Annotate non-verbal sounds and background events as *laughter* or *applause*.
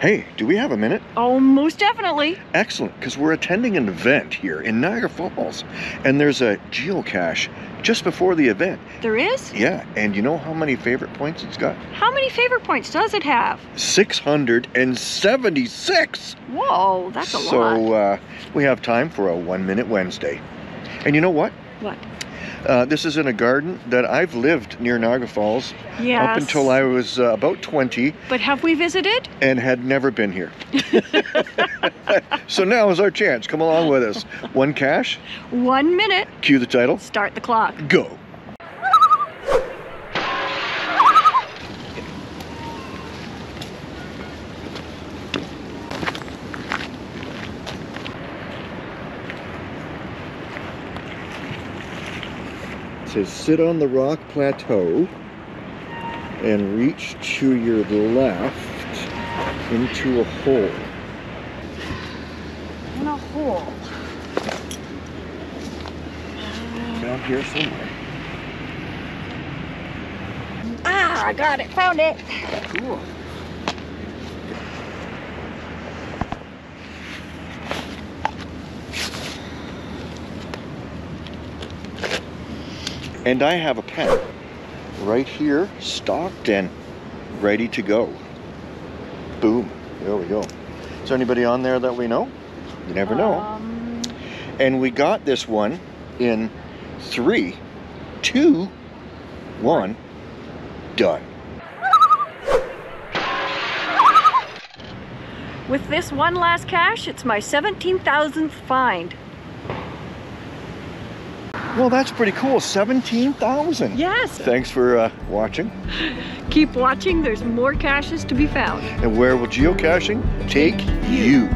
Hey, do we have a minute? Oh, most definitely. Excellent, because we're attending an event here in Niagara Falls, and there's a geocache just before the event. There is? Yeah, and you know how many favorite points it's got? How many favorite points does it have? 676! Whoa, that's a so, lot. uh, we have time for a one minute Wednesday. And you know what? What? Uh, this is in a garden that I've lived near Niagara Falls Yes. up until I was uh, about 20 But have we visited? and had never been here. *laughs* so now is our chance. Come along with us. One cache. One minute. cue the title, Start the clock. go. It says sit on the rock plateau and reach to your left into a hole. In a hole. Down here somewhere. Ah, I got it. Found it. Cool. And I have a pen right here, stocked and ready to go. Boom. There we go. Is there anybody on there that we know? You never know. Um, And we got this one in three, two, one, done. with this one last cache, it's my 17,000th find. Well, that's pretty cool. 17,000. Yes. Thanks for uh, watching. *laughs* Keep watching. There's more caches to be found. And where will geocaching take you?